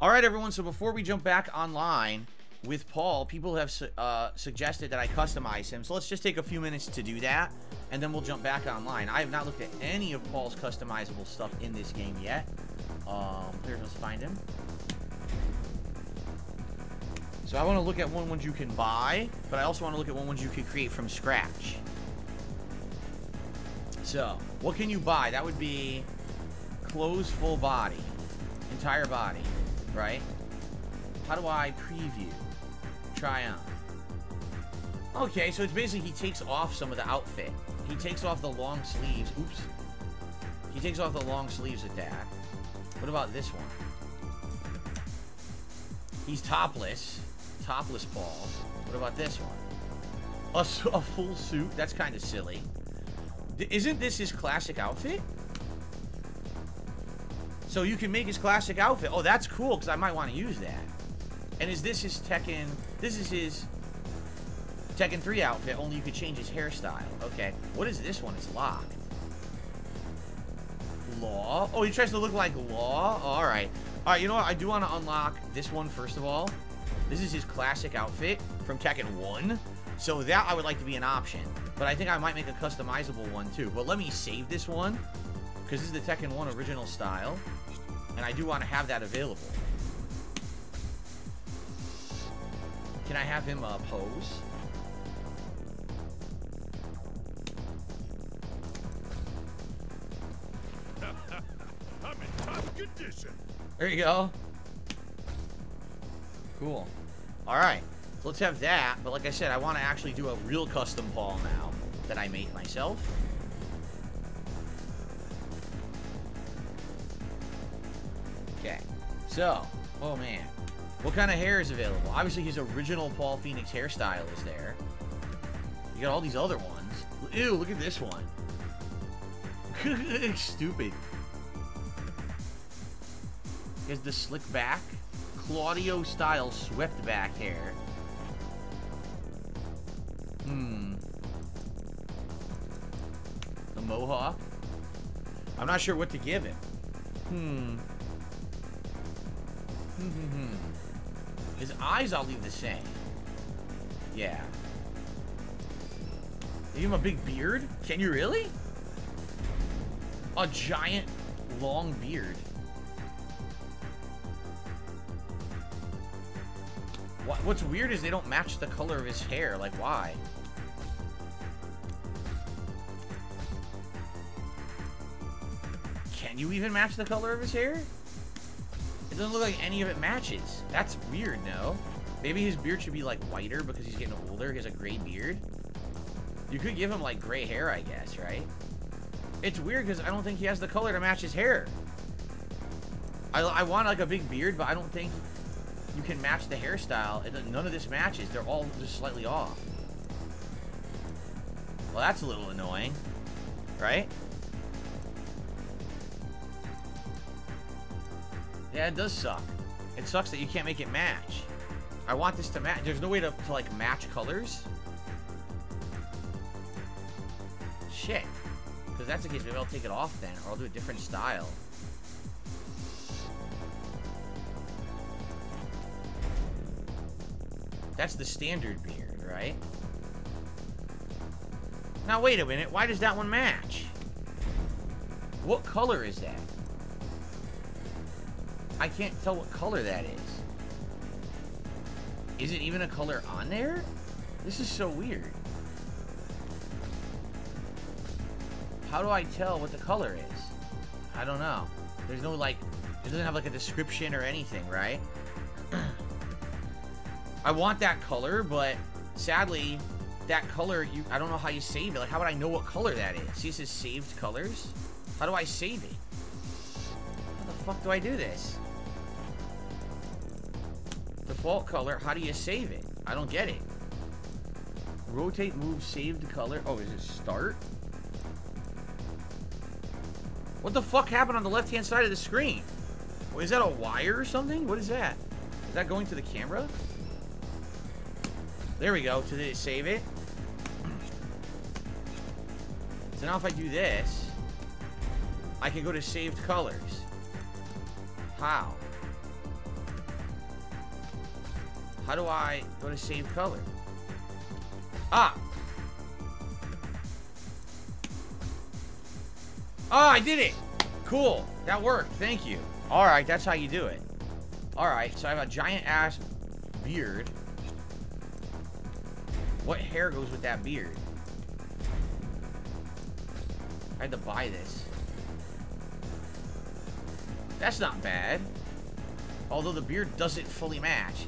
All right, everyone. So before we jump back online with Paul, people have su uh, suggested that I customize him. So let's just take a few minutes to do that, and then we'll jump back online. I have not looked at any of Paul's customizable stuff in this game yet. Um, here, let's find him. So I want to look at one ones you can buy, but I also want to look at one ones you can create from scratch. So, what can you buy? That would be clothes full body. Entire body, right? How do I preview? Try on. Okay, so it's basically he takes off some of the outfit. He takes off the long sleeves. Oops. He takes off the long sleeves with that. What about this one? He's topless. Topless Paul. What about this one? A, a full suit? That's kind of silly. D isn't this his classic outfit? So you can make his classic outfit. Oh, that's cool, because I might want to use that. And is this his Tekken... This is his Tekken 3 outfit, only you could change his hairstyle. Okay. What is this one? It's locked. Law? Oh, he tries to look like Law? Alright. Alright, you know what? I do want to unlock this one first of all. This is his classic outfit from Tekken 1. So that I would like to be an option. But I think I might make a customizable one too. But let me save this one. Because this is the Tekken 1 original style. And I do want to have that available. Can I have him uh, pose? I'm in top condition. There you go. Cool. Alright. So let's have that. But like I said, I want to actually do a real custom Paul now that I made myself. Okay. So, oh man. What kind of hair is available? Obviously, his original Paul Phoenix hairstyle is there. You got all these other ones. Ew, look at this one. Stupid. He has the slick back. Claudio style swept back hair. Hmm. The mohawk. I'm not sure what to give him. Hmm. Hmm, hmm, hmm. His eyes I'll leave the same. Yeah. Give him a big beard? Can you really? A giant long beard. What, what's weird is they don't match the color of his hair. Like, why? Can you even match the color of his hair? Doesn't look like any of it matches. That's weird, no? Maybe his beard should be, like, whiter because he's getting older. He has a gray beard. You could give him, like, gray hair, I guess, right? It's weird because I don't think he has the color to match his hair. I, I want, like, a big beard, but I don't think you can match the hairstyle. None of this matches. They're all just slightly off. Well, that's a little annoying. Right? Yeah, it does suck. It sucks that you can't make it match. I want this to match. There's no way to, to like, match colors. Shit. Because that's the case, maybe I'll take it off then, or I'll do a different style. That's the standard beard, right? Now, wait a minute. Why does that one match? What color is that? I can't tell what color that is. Is it even a color on there? This is so weird. How do I tell what the color is? I don't know. There's no, like, it doesn't have, like, a description or anything, right? I want that color, but sadly, that color, you I don't know how you save it. Like, how would I know what color that is? See, says saved colors. How do I save it? How the fuck do I do this? Default color, how do you save it? I don't get it. Rotate, move, saved color. Oh, is it start? What the fuck happened on the left-hand side of the screen? is that a wire or something? What is that? Is that going to the camera? There we go. To save it. So now if I do this, I can go to saved colors. How? How do I go to save color? Ah! Oh, I did it! Cool. That worked. Thank you. Alright, that's how you do it. Alright, so I have a giant ass beard. What hair goes with that beard? I had to buy this. That's not bad. Although the beard doesn't fully match.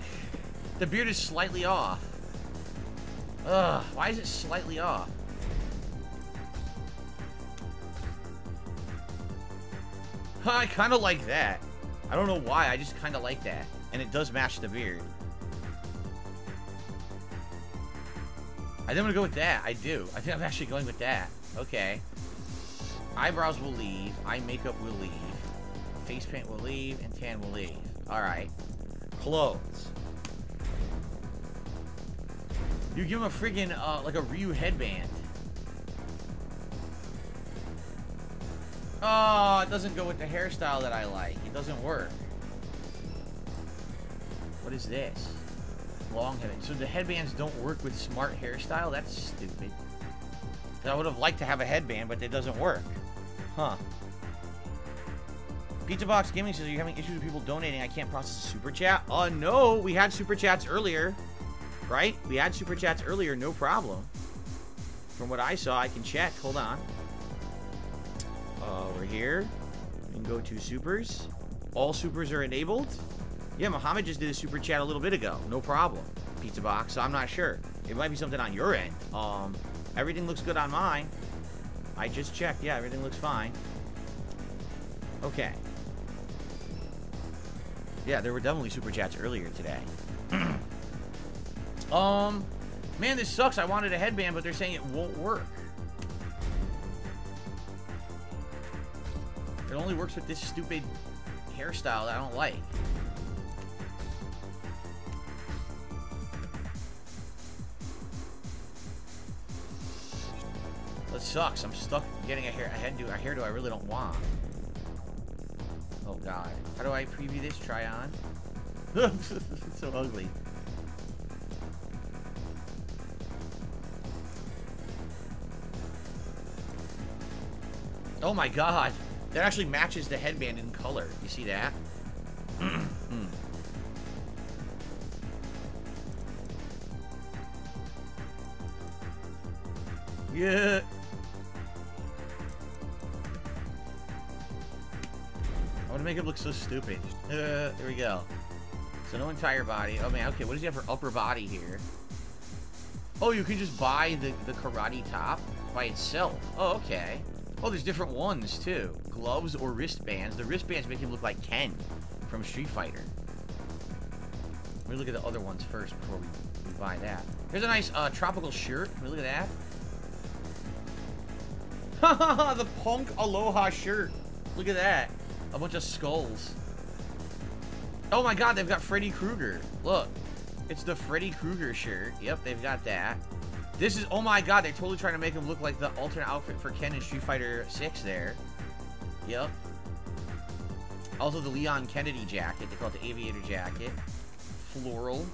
The beard is slightly off. Ugh, why is it slightly off? I kind of like that. I don't know why, I just kind of like that. And it does match the beard. I think I'm gonna go with that. I do. I think I'm actually going with that. Okay. Eyebrows will leave. Eye makeup will leave. Face paint will leave. And tan will leave. Alright. Clothes. You give him a friggin', uh, like a Ryu headband. Oh, it doesn't go with the hairstyle that I like. It doesn't work. What is this? Long headband. So the headbands don't work with smart hairstyle? That's stupid. I would have liked to have a headband, but it doesn't work. Huh. Pizza Box Gaming says, are you having issues with people donating? I can't process a super chat. Oh, uh, no. We had super chats earlier. Right? We had super chats earlier. No problem. From what I saw, I can check. Hold on. Uh, we're here. We can go to supers. All supers are enabled. Yeah, Mohammed just did a super chat a little bit ago. No problem. Pizza box. So I'm not sure. It might be something on your end. Um, everything looks good on mine. I just checked. Yeah, everything looks fine. Okay. Yeah, there were definitely super chats earlier today. um, man, this sucks. I wanted a headband, but they're saying it won't work. It only works with this stupid hairstyle that I don't like. That sucks. I'm stuck getting a hair a head a hairdo I really don't want. Oh god. How do I preview this? Try on? it's so ugly. Oh my god. That actually matches the headband in color. You see that? Yeah. I want to make it look so stupid. Uh, there we go. So no entire body. Oh man, okay, what does he have for upper body here? Oh, you can just buy the, the karate top by itself. Oh, okay. Oh, there's different ones, too. Gloves or wristbands. The wristbands make him look like Ken from Street Fighter. Let me look at the other ones first before we, we buy that. Here's a nice uh, tropical shirt. Can we look at that? the Punk Aloha shirt. Look at that. A bunch of skulls. Oh my god, they've got Freddy Krueger. Look. It's the Freddy Krueger shirt. Yep, they've got that. This is, oh my god, they're totally trying to make him look like the alternate outfit for Ken in Street Fighter 6 there. Yep. Also the Leon Kennedy jacket. They call it the aviator jacket. Floral.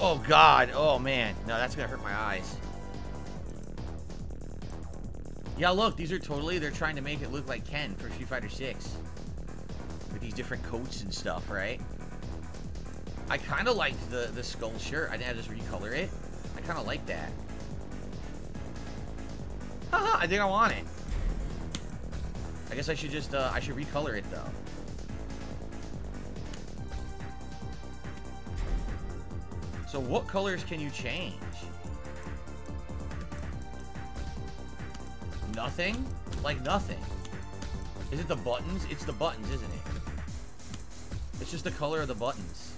Oh god, oh man. No, that's gonna hurt my eyes. Yeah, look, these are totally, they're trying to make it look like Ken for Street Fighter 6. With these different coats and stuff, right? I kind of liked the, the skull shirt. I think I just recolor it. Kind of like that. Haha, I think I want it. I guess I should just, uh, I should recolor it, though. So what colors can you change? Nothing? Like nothing. Is it the buttons? It's the buttons, isn't it? It's just the color of the buttons.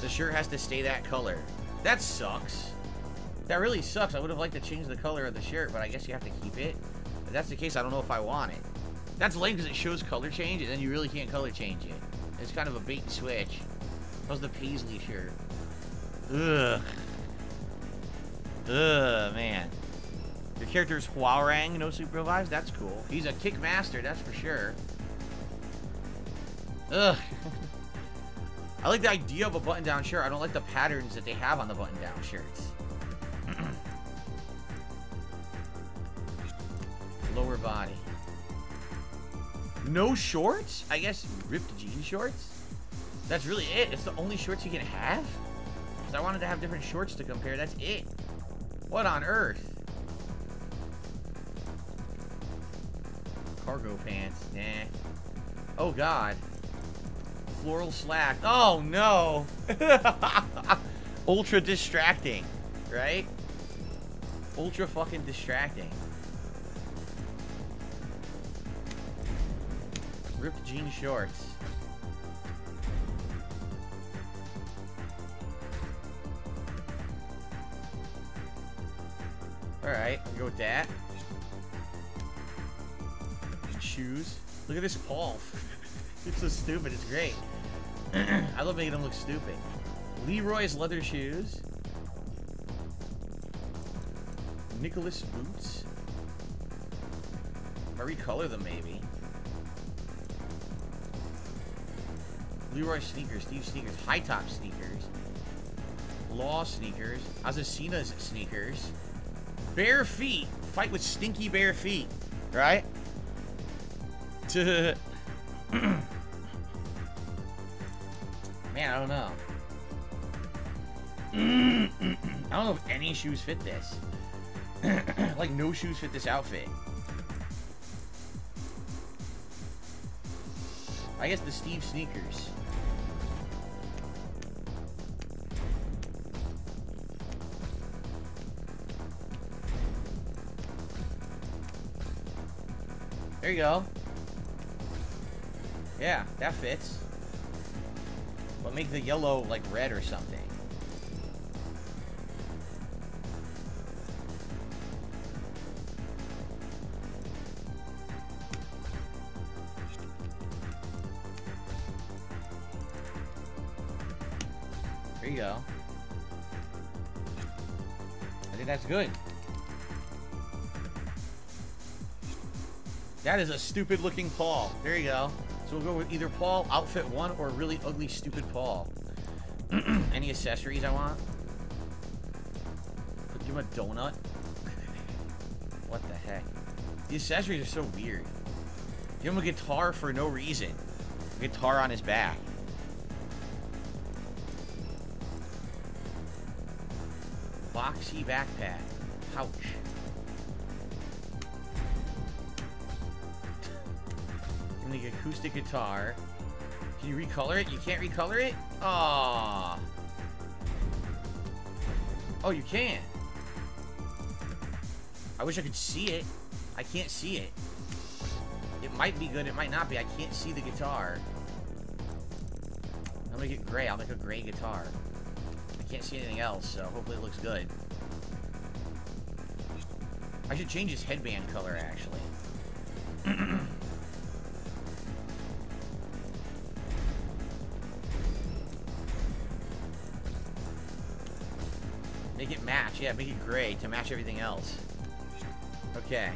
The shirt has to stay that color. That sucks. That really sucks. I would have liked to change the color of the shirt, but I guess you have to keep it. If that's the case, I don't know if I want it. That's lame because it shows color change, and then you really can't color change it. It's kind of a bait and switch. How's the Paisley shirt? Ugh. Ugh, man. Your character's is Hwoarang, no super vibes? That's cool. He's a kick master, that's for sure. Ugh. I like the idea of a button-down shirt. I don't like the patterns that they have on the button-down shirts. No shorts? I guess ripped jean shorts? That's really it. It's the only shorts you can have? Because I wanted to have different shorts to compare. That's it. What on earth? Cargo pants. Nah. Oh, God. Floral slack. Oh, no. Ultra distracting. Right? Ultra fucking distracting. Ripped jean shorts. Alright, go with that. Shoes. Look at this Paul. it's so stupid, it's great. I love making them look stupid. Leroy's leather shoes. Nicholas boots. I recolor them maybe. Leroy sneakers, Steve sneakers, high top sneakers, Law sneakers, Azucena's sneakers, bare feet, fight with stinky bare feet, right? Man, I don't know. I don't know if any shoes fit this. like no shoes fit this outfit. I guess the Steve sneakers. There you go. Yeah, that fits. But make the yellow, like, red or something. There you go. I think that's good. That is a stupid looking Paul. There you go. So we'll go with either Paul, outfit one, or really ugly, stupid Paul. Any accessories I want? Give him a donut? what the heck? The accessories are so weird. Give him a guitar for no reason. A guitar on his back. Boxy backpack. Pouch. Acoustic guitar. Can you recolor it? You can't recolor it? Aww. Oh, you can. I wish I could see it. I can't see it. It might be good, it might not be. I can't see the guitar. I'll make it gray. I'll make a gray guitar. I can't see anything else, so hopefully it looks good. I should change his headband color, actually. Make it match. Yeah, make it gray to match everything else. Okay.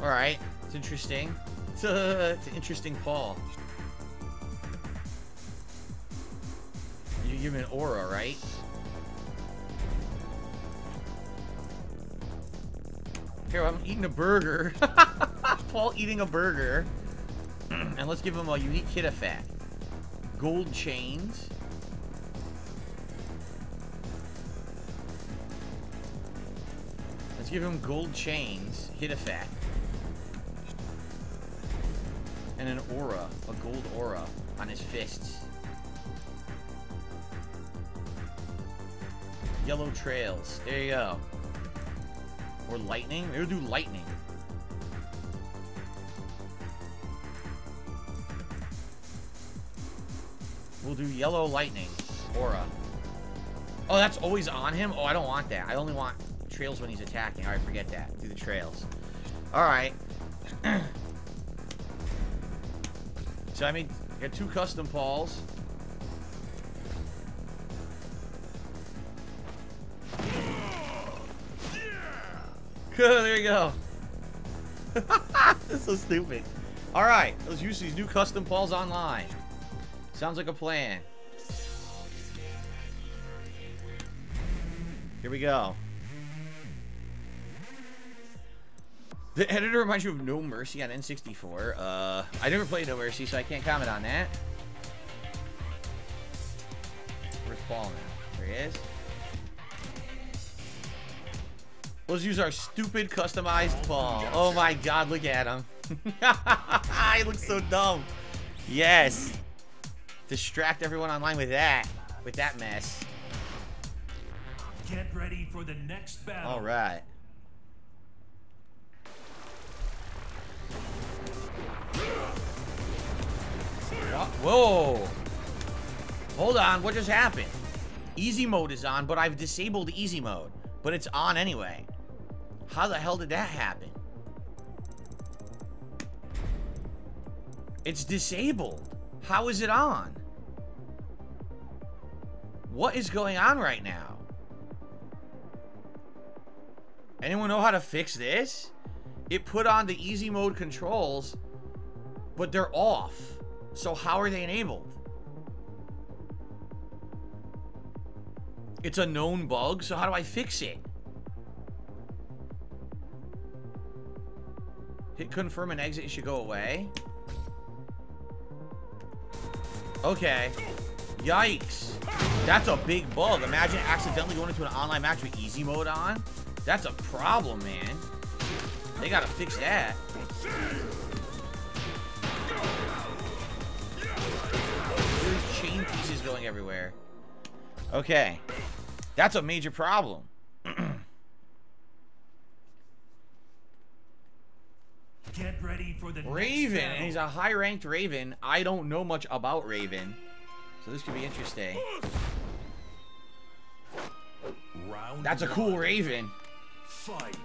Alright. It's interesting. It's, an interesting Paul. You give him an aura, right? Here, I'm eating a burger. Paul eating a burger. And let's give him a unique hit effect. Gold chains. Let's give him gold chains, hit effect. And an aura, a gold aura on his fists. Yellow trails. There you go. Or lightning. We'll do lightning. We'll do yellow lightning. Aura. Oh, that's always on him? Oh, I don't want that. I only want trails when he's attacking. Alright, forget that. Do the trails. Alright. so, I mean, got two custom Pauls. there you go. That's so stupid. All right, let's use these new custom Pauls online. Sounds like a plan. Here we go. The editor reminds you of No Mercy on N64. Uh, I never played No Mercy, so I can't comment on that. Where's Paul now? There he is. Let's use our stupid customized Paul. Oh my god, look at him. he looks so dumb. Yes. Distract everyone online with that. With that mess. Get ready for the next battle. All right. Whoa. Hold on, what just happened? Easy mode is on, but I've disabled easy mode. But it's on anyway. How the hell did that happen? It's disabled. How is it on? What is going on right now? Anyone know how to fix this? It put on the easy mode controls, but they're off. So how are they enabled? It's a known bug, so how do I fix it? Hit confirm and exit, it should go away. Okay. Yikes. That's a big bug. Imagine accidentally going into an online match with easy mode on. That's a problem, man. They gotta fix that. There's chain pieces going everywhere. Okay. That's a major problem. Get ready for the Raven, he's a high-ranked Raven. I don't know much about Raven, so this could be interesting. Round That's a cool one. Raven. Fight.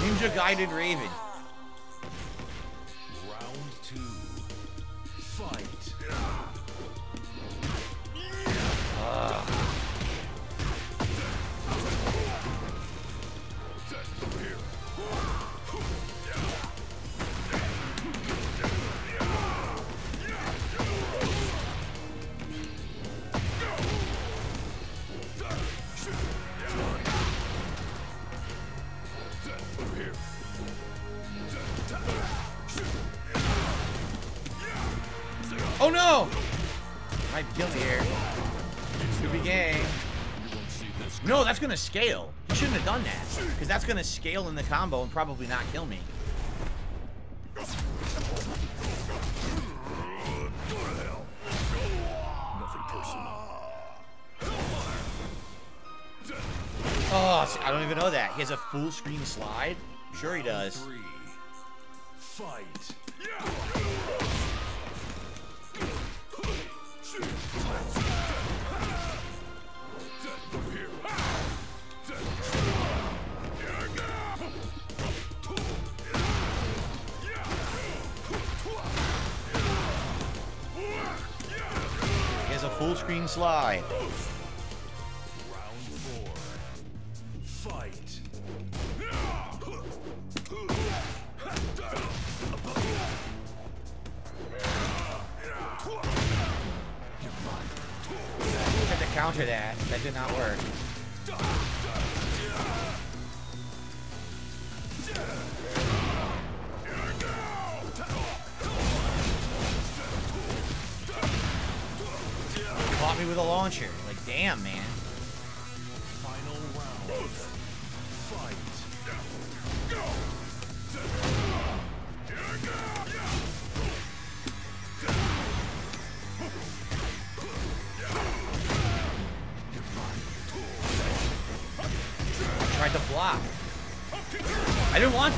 Ninja guided Raven. That's gonna scale. He shouldn't have done that. Because that's gonna scale in the combo and probably not kill me. Oh, I don't even know that. He has a full screen slide? Sure he does.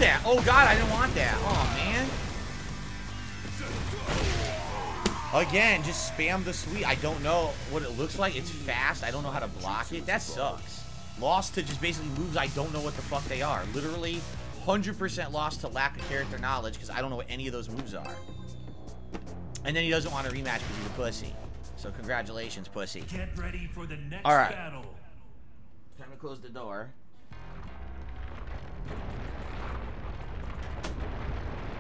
That. Oh, God, I didn't want that. Oh, man. Again, just spam the sweep. I don't know what it looks like. It's fast. I don't know how to block it. That sucks. Lost to just basically moves I don't know what the fuck they are. Literally 100% lost to lack of character knowledge because I don't know what any of those moves are. And then he doesn't want to rematch because he's a pussy. So congratulations, pussy. Get ready for the next All right. battle. Time to close the door.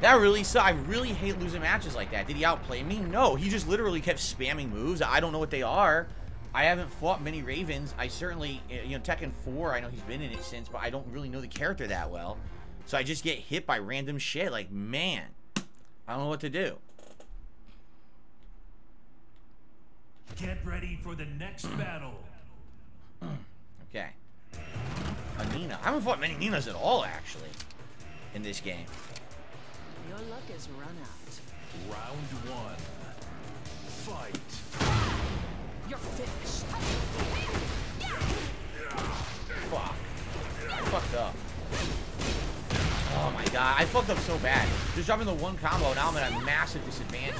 That really sucks. I really hate losing matches like that. Did he outplay me? No, he just literally kept spamming moves. I don't know what they are. I haven't fought many Ravens. I certainly, eh, you know, Tekken 4, I know he's been in it since, but I don't really know the character that well. So I just get hit by random shit. Like, man, I don't know what to do. Get ready for the next battle. Okay. A Nina. I haven't fought many Ninas at all, actually, in this game. Your luck is run out. Round one. Fight. You're finished. Fuck. I fucked up. Oh my god, I fucked up so bad. Just dropping the one combo, now I'm at a massive disadvantage.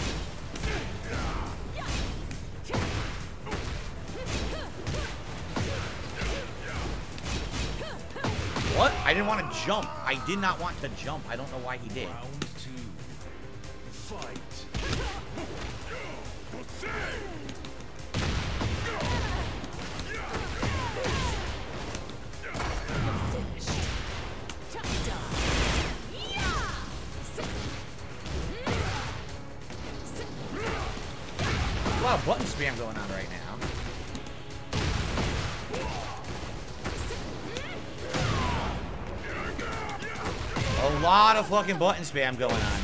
What? I didn't want to jump. I did not want to jump. I don't know why he did. A lot of button spam going on right now. A lot of fucking button spam going on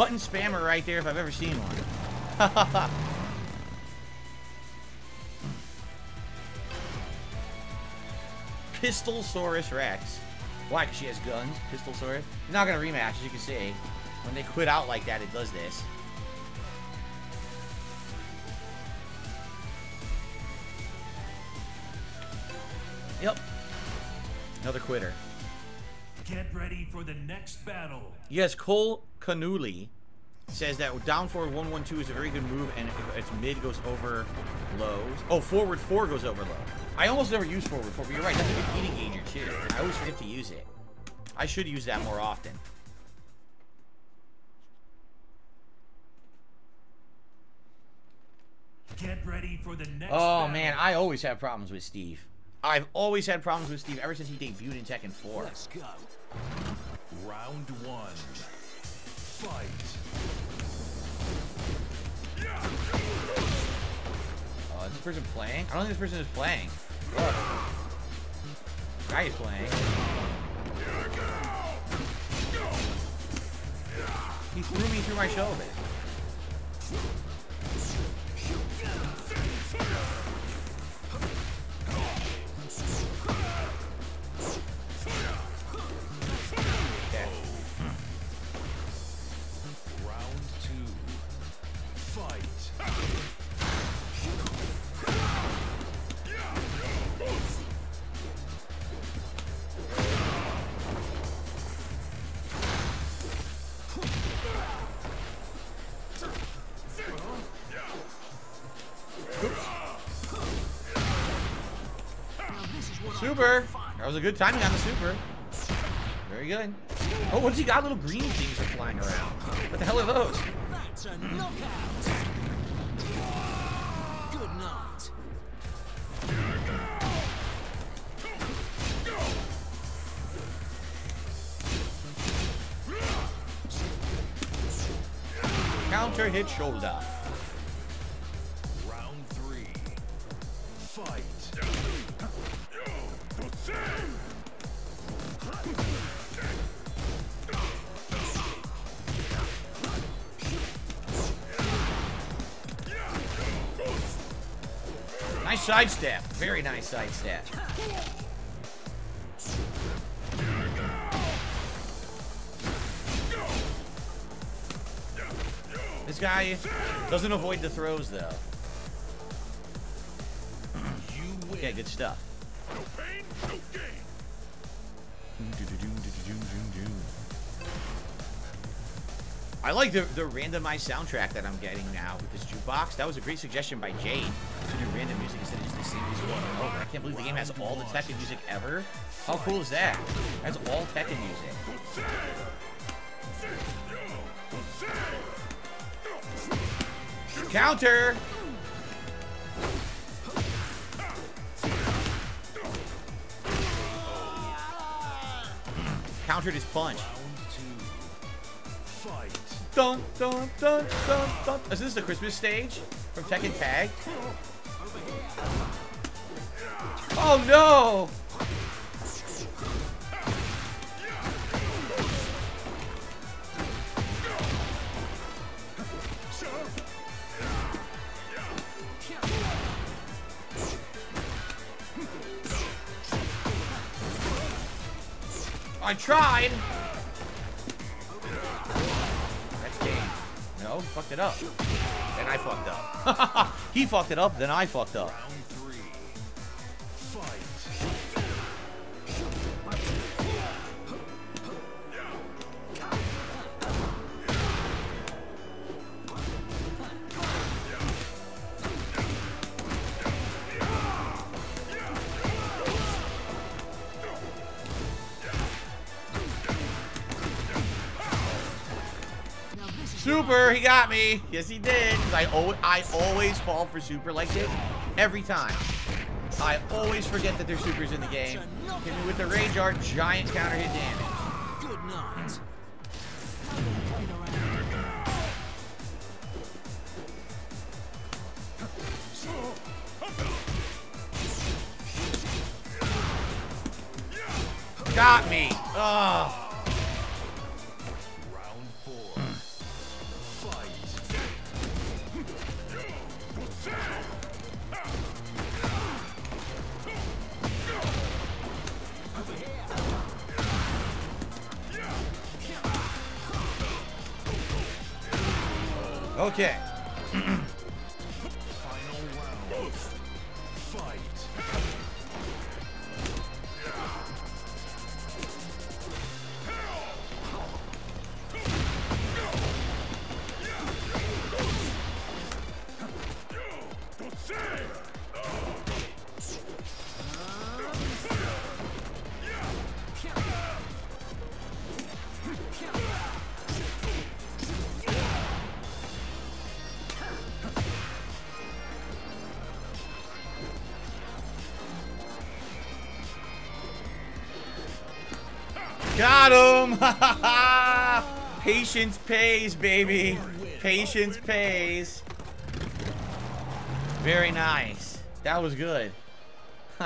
button spammer right there if I've ever seen one. Pistol Pistolsaurus Rex. Why? Because she has guns? Pistolsaurus? You're not gonna rematch, as you can see. When they quit out like that, it does this. Yep. Another quitter. Get ready for the next battle. Yes, Cole Canuli says that down forward 112 is a very good move, and if its mid goes over lows. Oh, forward 4 goes over low. I almost never use forward 4, but you're right, that's a good heat engager too. I always forget to use it. I should use that more often. Get ready for the next Oh battle. man, I always have problems with Steve. I've always had problems with Steve ever since he debuted in Tekken 4. Let's go. Round one. Oh, is this person playing? I don't think this person is playing. Look. Guy is playing. He threw me through my shoulder. A good timing on the super. Very good. Oh, what's he got? Little green things are flying around. What the hell are those? That's a knockout. Good night. Counter hit shoulder. Nice sidestep. Very nice sidestep. This guy doesn't avoid the throws, though. Yeah, good stuff. I like the, the randomized soundtrack that I'm getting now with this jukebox. That was a great suggestion by Jade music over and. I can't believe the game has all the Tekken music ever. How cool is that? It has all Tekken music. Counter! Countered his punch. Dun dun dun dun dun. Is this the Christmas stage from Tekken Tag? Oh no! I tried. That's game. No, fucked it up. Then I fucked up. he fucked it up, then I fucked up. Super, he got me. Yes, he did. I, oh, I always fall for super like this every time. I always forget that there's supers in the game. Hit me with the Rage Art, giant counter hit damage. Good night. Got me. Ugh. Okay. Patience pays, baby. Patience pays. Very nice. That was good.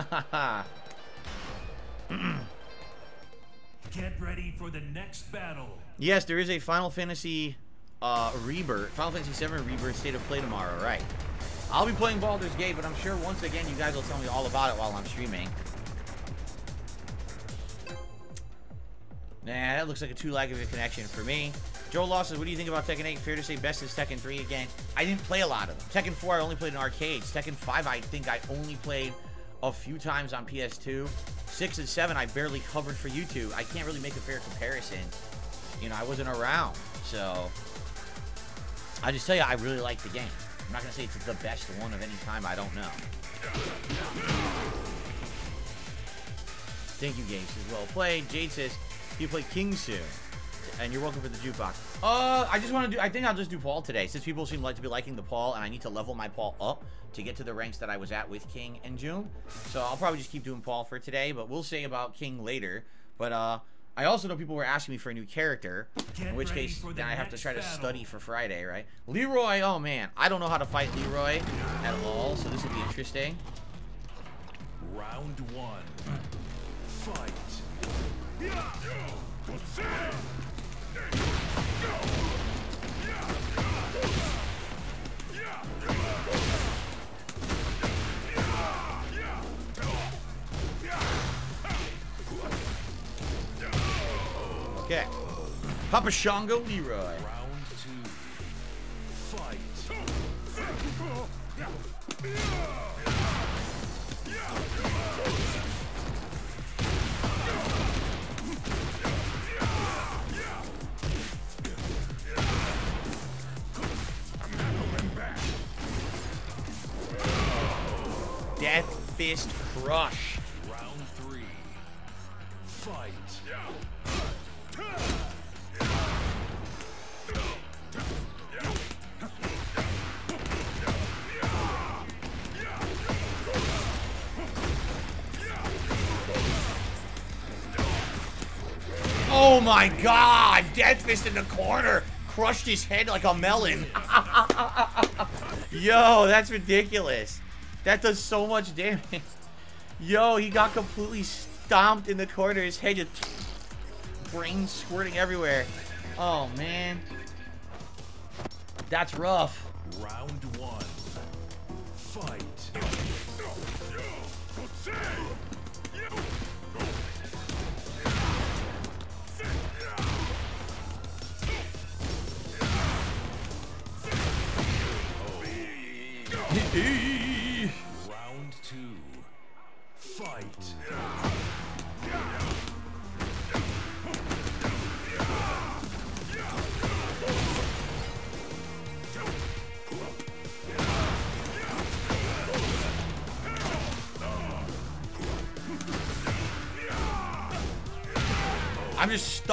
Get ready for the next battle. yes, there is a Final Fantasy uh, Rebirth, Final Fantasy VII Rebirth State of Play tomorrow, right? I'll be playing Baldur's Gate, but I'm sure once again you guys will tell me all about it while I'm streaming. Nah, that looks like a too lag of a connection for me. Joe Law says, what do you think about Tekken 8? Fair to say best is Tekken 3 again. I didn't play a lot of them. Tekken 4 I only played in arcades. Tekken 5 I think I only played a few times on PS2. 6 and 7 I barely covered for YouTube. I can't really make a fair comparison. You know, I wasn't around. So, I just tell you, I really like the game. I'm not going to say it's the best one of any time. I don't know. Thank you, Gabe. Says, well played. Jade says, you play King soon. And you're welcome for the jukebox. Uh, I just want to do, I think I'll just do Paul today. Since people seem like to be liking the Paul, and I need to level my Paul up to get to the ranks that I was at with King in Jun. So I'll probably just keep doing Paul for today, but we'll say about King later. But, uh, I also know people were asking me for a new character, in which case for the then I have to next try to battle. study for Friday, right? Leroy, oh man, I don't know how to fight Leroy at all, so this will be interesting. Round one. Fight. Okay. Papa Shango Leroy. Round two. Fight. Death Fist Crush. Round three. Fight. Oh my god! Death Fist in the corner! Crushed his head like a melon. Yo, that's ridiculous. That does so much damage. Yo, he got completely stomped in the corner. His head just... Brain squirting everywhere. Oh, man. That's rough. Round one. Fight. Round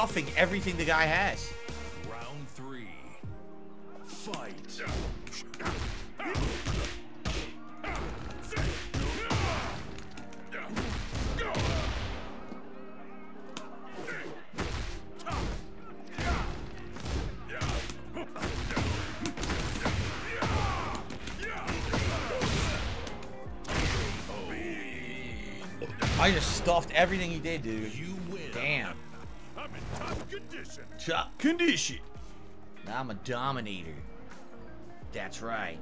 stuffing everything the guy has. Round three. Fight. I just stuffed everything he did, dude. You Top condition. I'm a dominator. That's right.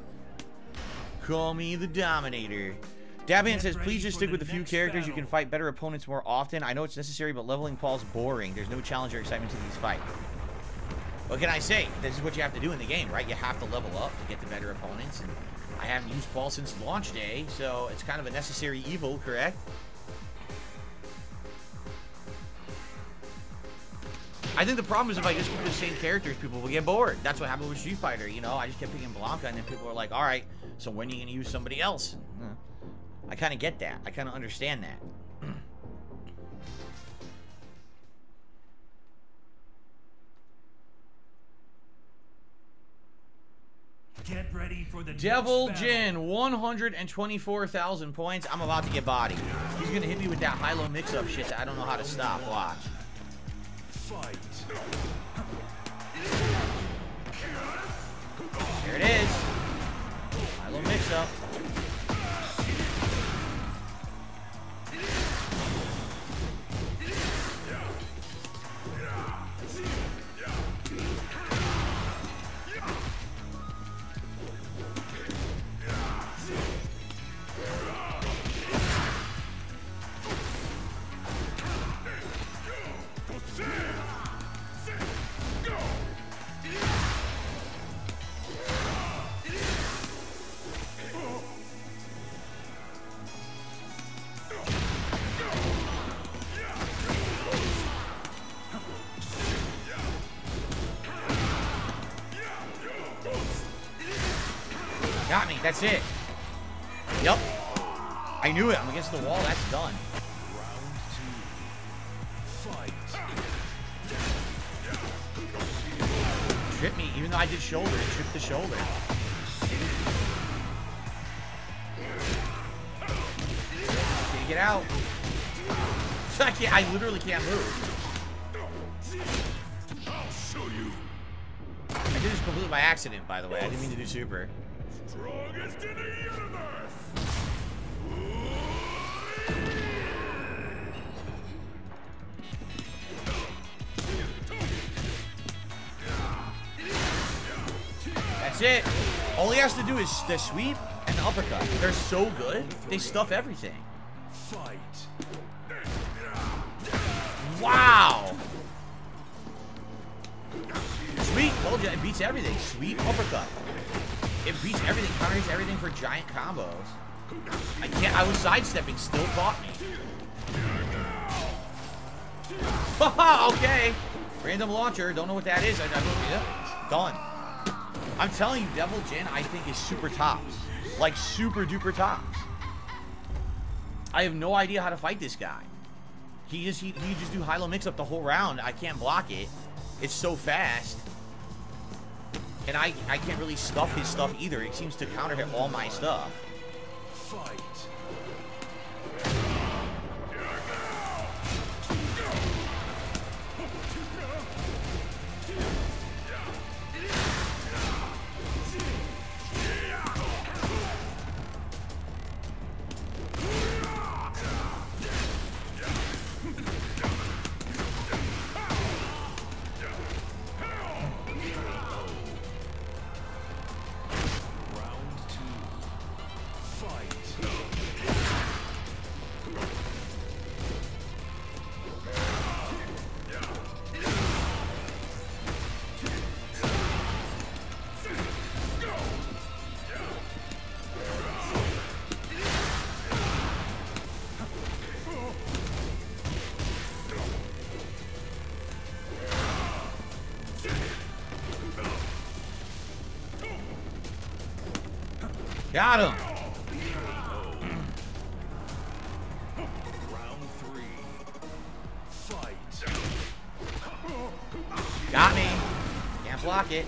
Call me the dominator. Dabman says, please just stick with a few characters. You can fight better opponents more often. I know it's necessary, but leveling Paul's boring. There's no challenge or excitement to these fights. What can I say? This is what you have to do in the game, right? You have to level up to get the better opponents. And I haven't used Paul since launch day, so it's kind of a necessary evil, correct? I think the problem is if I just keep the same characters, people will get bored. That's what happened with Street Fighter. You know, I just kept picking Blanka, and then people are like, "All right, so when are you gonna use somebody else?" Uh, I kind of get that. I kind of understand that. Get ready for the Devil. Jin, 124,000 points. I'm about to get bodied. He's gonna hit me with that high-low mix-up shit that I don't know how to stop. Watch. Fight. There it is. High-low mix-up. The wall. That's done. Trip me. Even though I did shoulder, it tripped the shoulder. Can you get out? I can't. I literally can't move. I'll show you. I did this completely by accident, by the way. I didn't mean to do super. Strongest in the universe. It. All he has to do is the sweep and the uppercut. They're so good. They stuff everything. Fight. Wow. told you, it beats everything. Sweep uppercut. It beats everything, counters everything for giant combos. I can't, I was sidestepping, still caught me. okay. Random launcher, don't know what that is. I, I yeah, done. I'm telling you, Devil Jin, I think is super tops. Like super duper tops. I have no idea how to fight this guy. He just he, he just do high-low mix-up the whole round. I can't block it. It's so fast. And I, I can't really stuff his stuff either. It seems to counter hit all my stuff. Fight. Got him. Got me. Can't block it.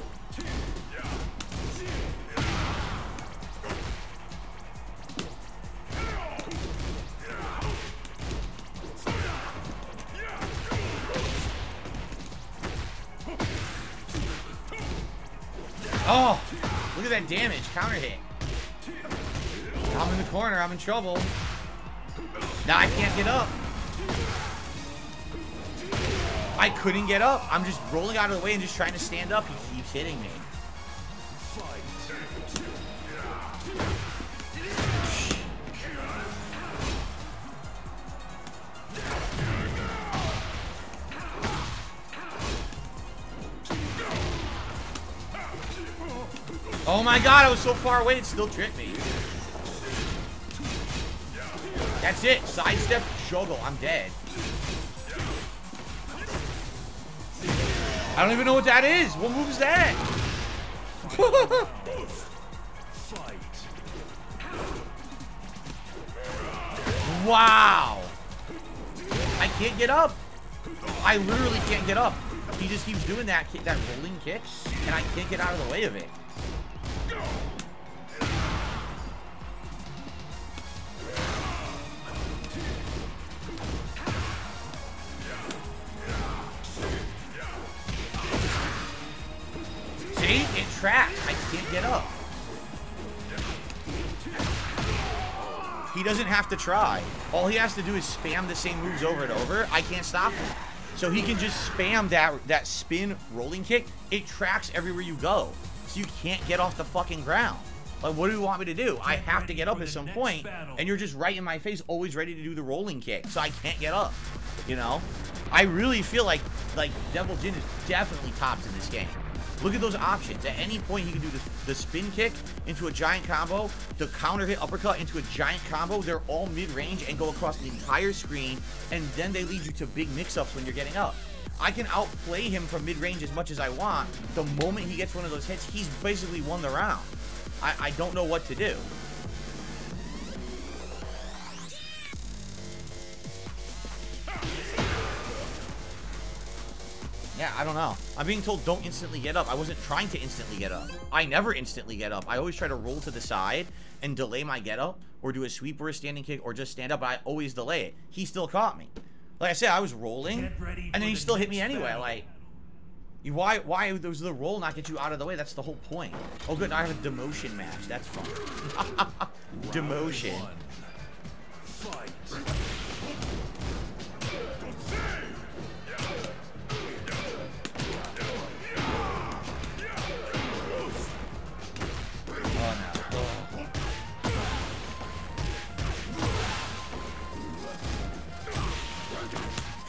Oh, look at that damage. Counter hit. Corner. I'm in trouble. Now I can't get up. I couldn't get up. I'm just rolling out of the way and just trying to stand up. He keeps hitting me. Oh my god, I was so far away, it still tricked me. That's it. Sidestep, juggle. I'm dead. I don't even know what that is. What move is that? Wow. I can't get up. I literally can't get up. He just keeps doing that that rolling kick, and I can't get out of the way of it. Doesn't have to try. All he has to do is spam the same moves over and over. I can't stop him. So he can just spam that that spin rolling kick. It tracks everywhere you go. So you can't get off the fucking ground. Like, what do you want me to do? I have to get up at some point, and you're just right in my face, always ready to do the rolling kick. So I can't get up. You know? I really feel like like Devil Jin is definitely tops in this game. Look at those options. At any point, he can do the, the spin kick into a giant combo, the counter hit uppercut into a giant combo. They're all mid-range and go across the entire screen, and then they lead you to big mix-ups when you're getting up. I can outplay him from mid-range as much as I want. The moment he gets one of those hits, he's basically won the round. I, I don't know what to do. Yeah, I don't know. I'm being told don't instantly get up. I wasn't trying to instantly get up. I never instantly get up. I always try to roll to the side and delay my get up or do a sweep or a standing kick or just stand up. But I always delay it. He still caught me. Like I said, I was rolling and then he still hit me anyway. Like, you- why, why does the roll not get you out of the way? That's the whole point. Oh, good. I have a demotion match. That's fun. demotion.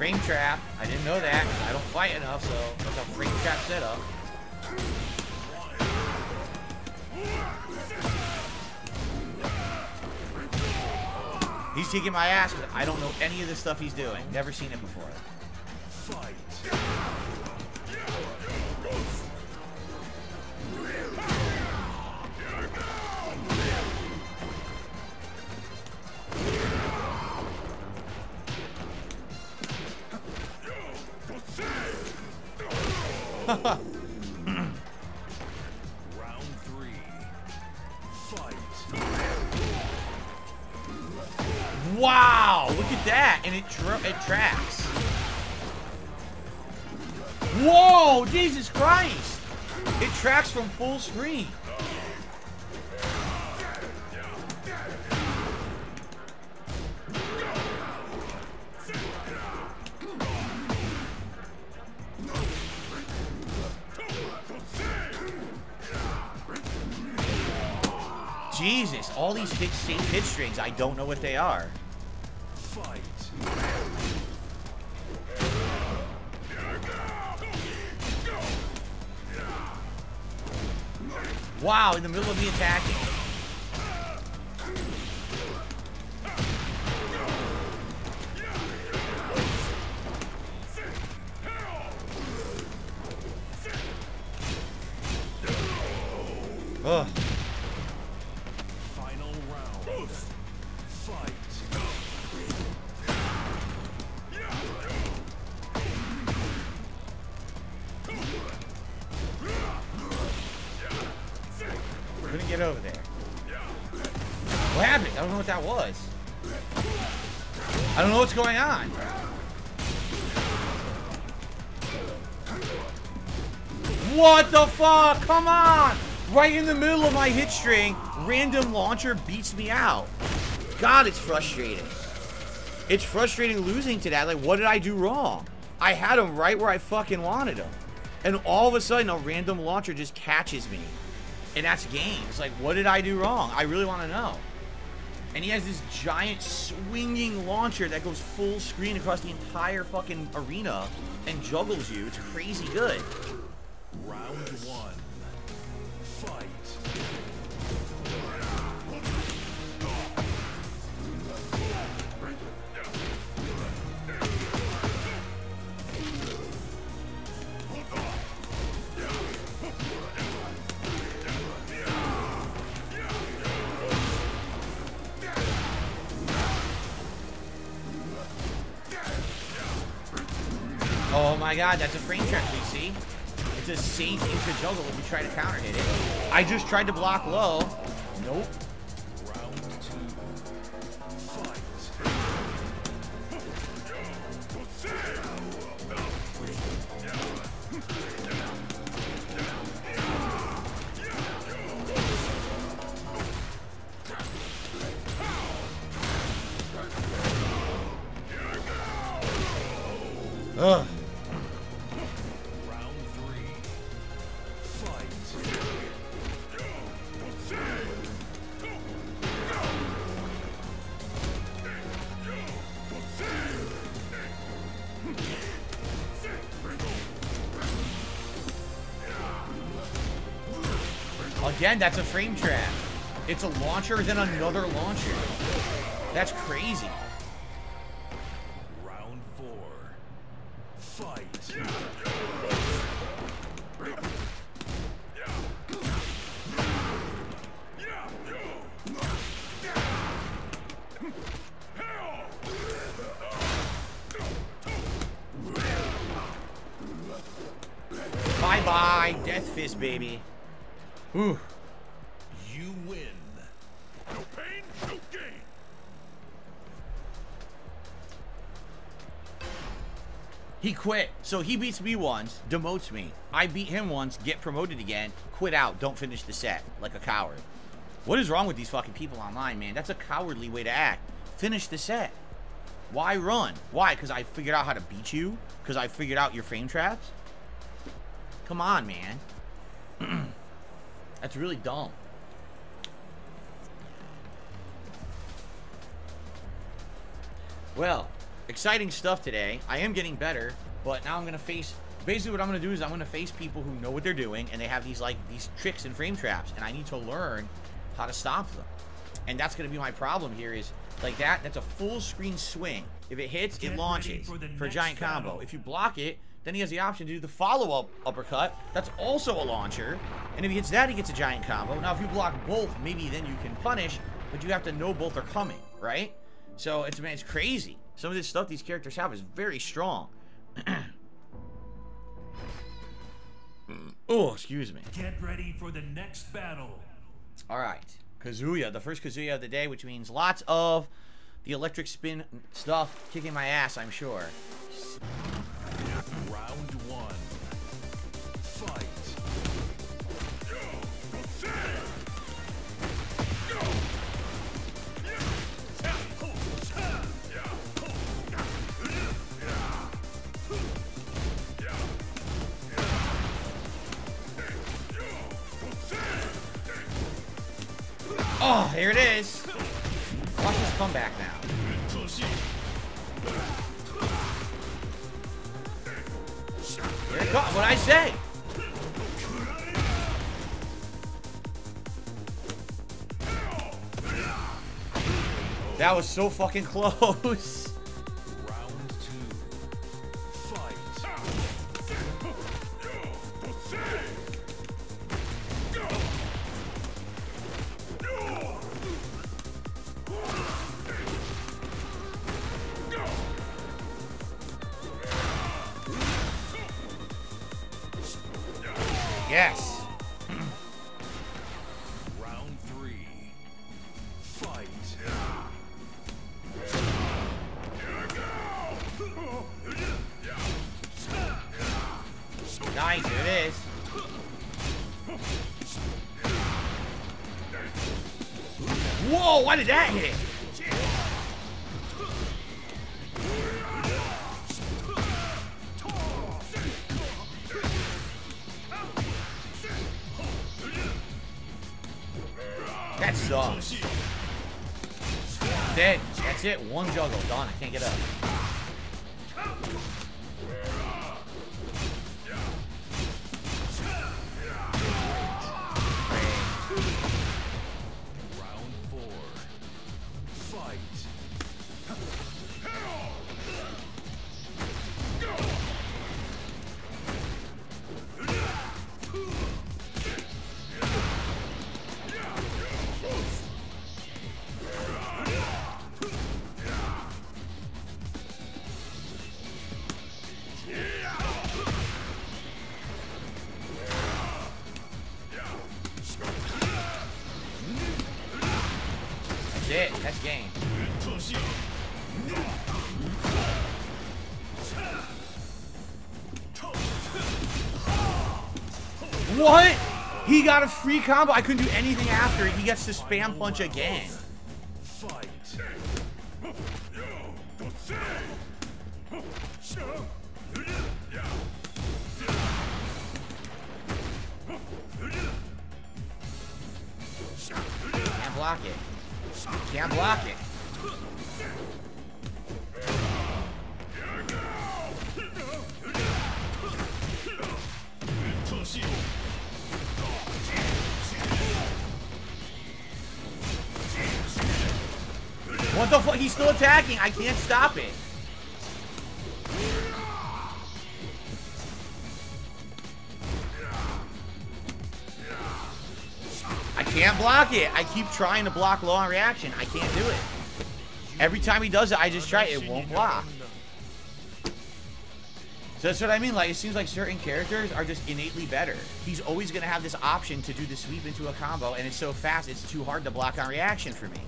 Frame trap. I didn't know that. I don't fight enough, so that's a frame trap setup. He's kicking my ass I don't know any of the stuff he's doing. Never seen it before. Fight. Wow! Look at that, and it tra it tracks. Whoa! Jesus Christ! It tracks from full screen. Same hit strings, I don't know what they are. Fight. Wow, in the middle of me attacking. Come on! Right in the middle of my hit string, random launcher beats me out. God, it's frustrating. It's frustrating losing to that. Like, what did I do wrong? I had him right where I fucking wanted him. And all of a sudden, a random launcher just catches me. And that's game. It's like, what did I do wrong? I really want to know. And he has this giant swinging launcher that goes full screen across the entire fucking arena and juggles you. It's crazy good. Round one. God, that's a frame trap, we see. It's a safe into juggle if we try to counter hit it. I just tried to block low. Nope. Again, that's a frame trap. It's a launcher, then another launcher. That's crazy. Round four. Fight. Bye bye, Death Fist, baby. Ooh. You win. No pain, no gain. He quit. So he beats me once, demotes me. I beat him once, get promoted again, quit out, don't finish the set, like a coward. What is wrong with these fucking people online, man? That's a cowardly way to act. Finish the set. Why run? Why? Because I figured out how to beat you? Because I figured out your frame traps? Come on, man. That's really dumb. Well, exciting stuff today. I am getting better, but now I'm going to face basically what I'm gonna do is I'm gonna face people who know what they're doing and they have these like these tricks and frame traps and I need to learn how to stop them. And that's gonna be my problem here is like that, that's a full screen swing. If it hits, Get it launches for for, a giant combo. If you block it, then he has the option to do the follow-up uppercut. That's also a launcher. And if he hits that, he gets a giant combo. Now, if you block both, maybe then you can punish, but you have to know both are coming, right? So it's man, it's crazy. Some of this stuff these characters have is very strong. oh, excuse me. Get ready for the next battle. All right, Kazuya, the first Kazuya of the day, which means lots of the electric spin stuff kicking my ass, I'm sure. Round Oh, here it is. Watch this comeback now. Here it comes. What I say? That was so fucking close. What? He got a free combo. I couldn't do anything after. He gets to spam punch again. Fight. Can't block it. Can't block it. What the fuck? He's still attacking. I can't stop it. Can't block it. I keep trying to block low on reaction. I can't do it. Every time he does it, I just try. It won't block. So that's what I mean. Like, it seems like certain characters are just innately better. He's always going to have this option to do the sweep into a combo, and it's so fast, it's too hard to block on reaction for me.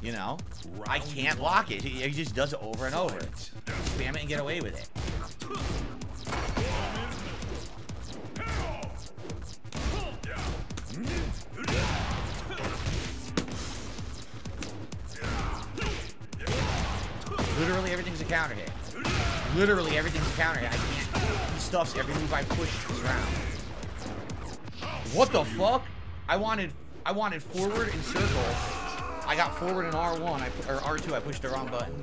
You know? I can't block it. He just does it over and over. Spam it and get away with it. Literally everything's a counter hit. Literally everything's a counter hit. I can't. He stuffs every move I push this round. What the fuck? I wanted I wanted forward and circle. I got forward and R1 I, or R2. I pushed the wrong button.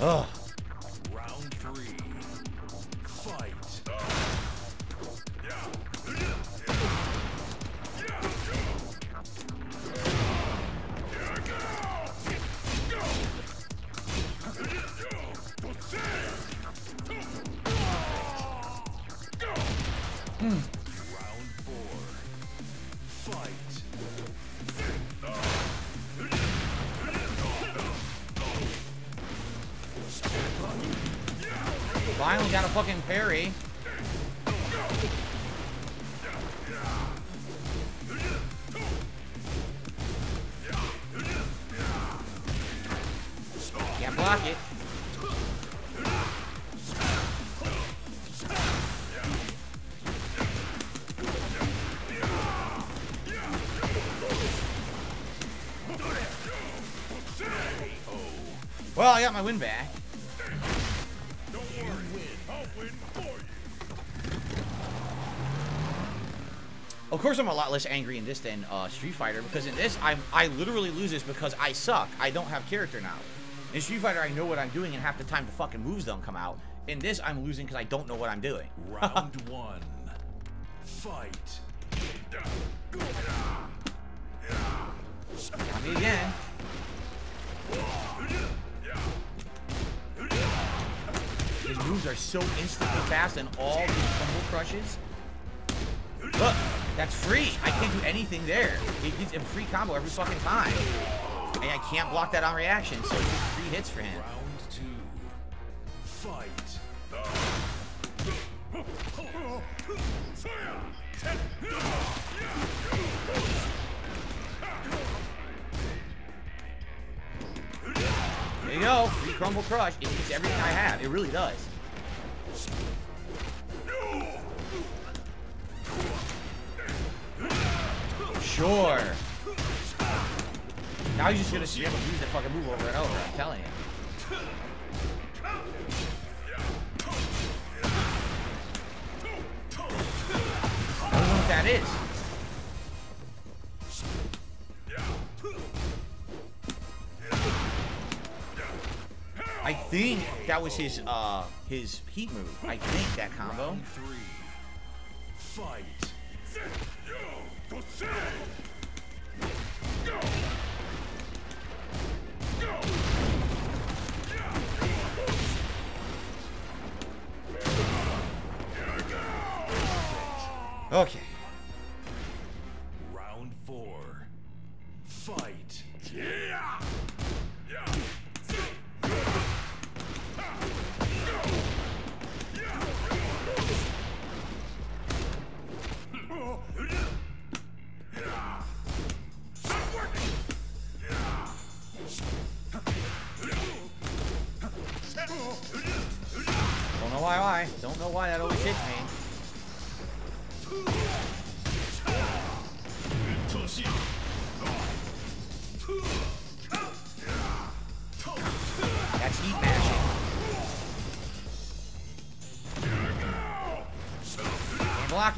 Ugh. Got a fucking parry. Can't block it. Well, I got my win back. Course, I'm a lot less angry in this than uh, Street Fighter because in this, I'm I literally lose this because I suck. I don't have character knowledge. In Street Fighter, I know what I'm doing, and half the time the fucking moves don't come out. In this, I'm losing because I don't know what I'm doing. Round one. Fight. Got me again. His moves are so instantly fast, and all these combo crushes. That's free. I can't do anything there. It gets a free combo every fucking time. And I can't block that on reaction, so it's just three hits for him. Round two. Fight. There you go. Free crumble crush. It eats everything I have. It really does. Sure. Now he's just gonna be able to use that fucking move over and over. I'm telling you. I don't know what that is. I think that was his uh his heat move. I think that combo. Round three. Fight.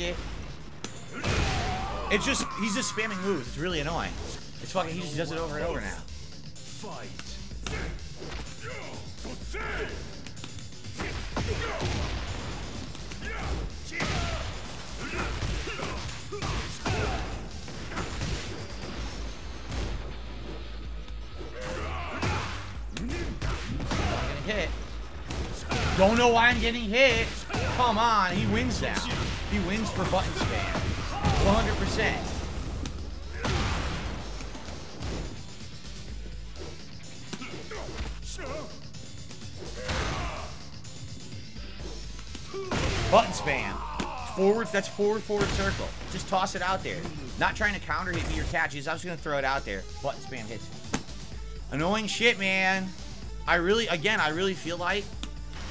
It. It's just he's just spamming moves. It's really annoying. It's fucking he just does it over and over now. Fight. Hit. Don't know why I'm getting hit. Come on, he wins now. He wins for button spam. 100%. Button spam. Forward, that's forward, forward circle. Just toss it out there. Not trying to counter hit me or catch you. I'm just gonna throw it out there. Button spam hits. Annoying shit, man. I really, again, I really feel like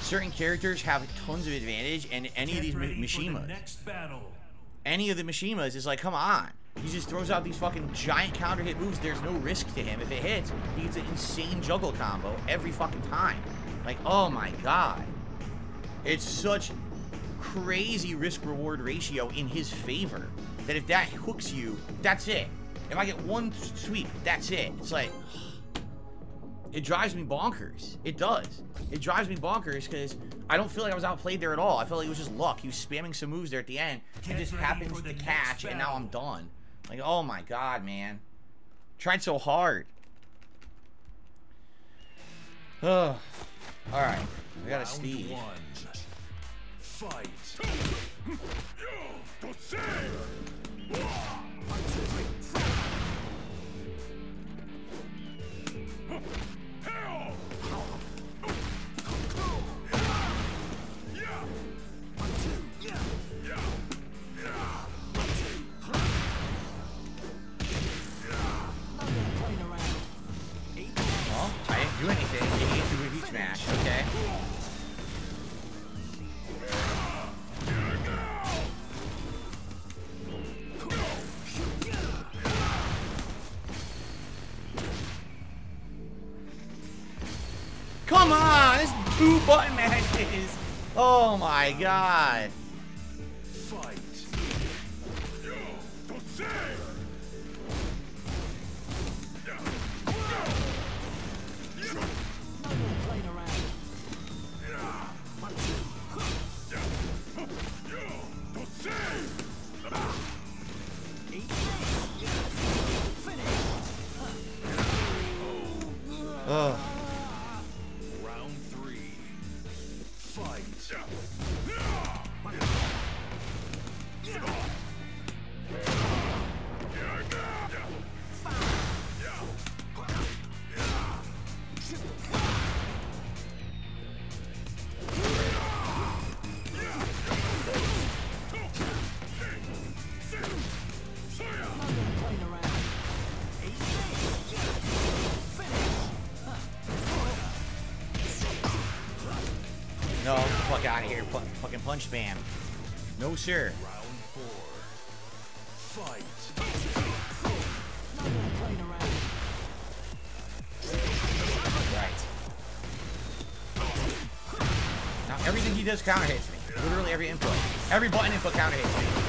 certain characters have tons of advantage, and any of these ready mi- the next battle. any of the Mishimas is like, come on. He just throws out these fucking giant counter hit moves. There's no risk to him. If it hits, he gets an insane juggle combo every fucking time. Like, oh my god. It's such crazy risk reward ratio in his favor that if that hooks you, that's it. If I get one sweep, that's it. It's like, It drives me bonkers. It does. It drives me bonkers because I don't feel like I was outplayed there at all. I felt like it was just luck. He was spamming some moves there at the end. It just happens to catch, and now I'm done. Like, oh my god, man. Tried so hard. Ugh. Alright. I got a Steve. Fight. I didn't do anything. You need to heat smash. Okay. Come on! This two button matches! Oh my god! Punch spam. No, sir. Round four. Fight. Right. Now everything he does counter hits me. Literally every input. Every button input counter hits me.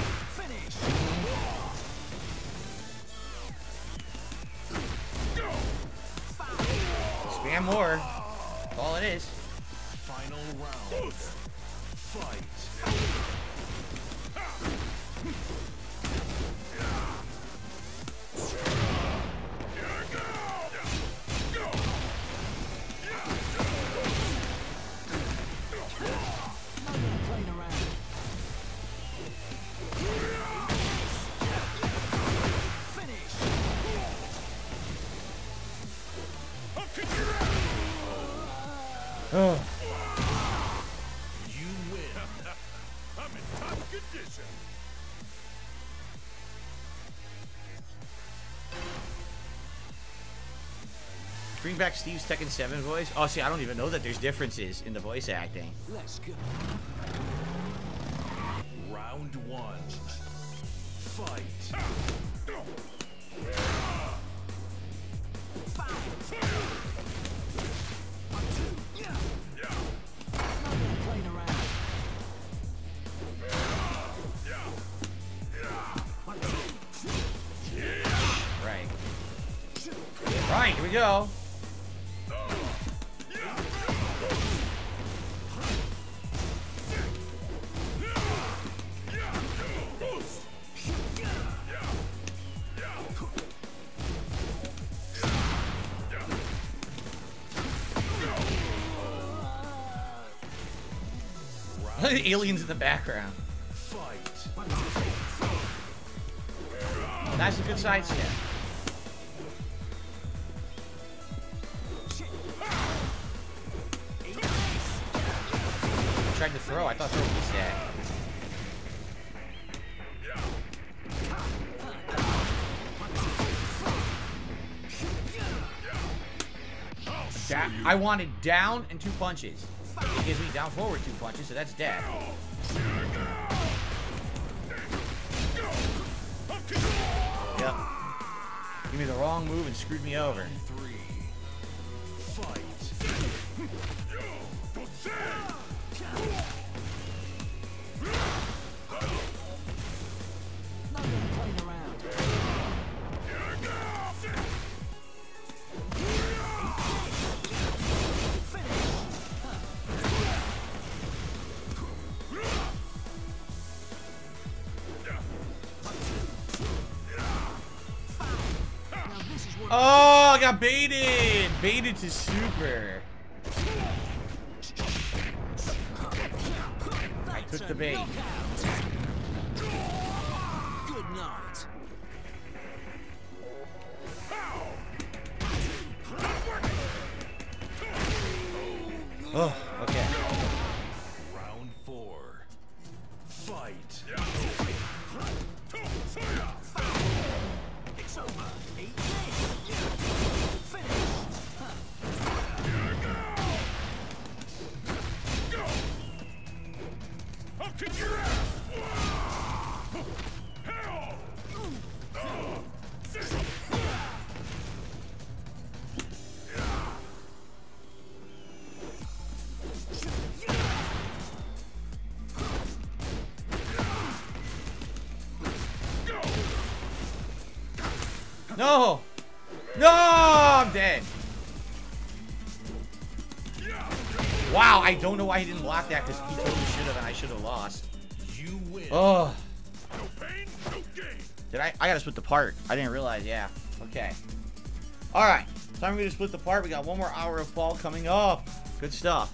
Bring back Steve's Tekken 7 voice. Oh, see, I don't even know that there's differences in the voice acting. Let's go. Round one. Fight. Aliens in the background. Fight. That's a good side step. Tried to throw. I thought throw was dead. Da- I wanted down and two punches. It gives me down forward two punches, so that's dead. Yep. Give me the wrong move and screwed me over. Three. Fight. Baited to super. Why he didn't block that because he totally should have and I should have lost. You win. Oh. No pain, no gain. Did I? I gotta split the part. I didn't realize, yeah. Okay. Alright. Time for me to split the part. We got one more hour of Paul coming up. Good stuff.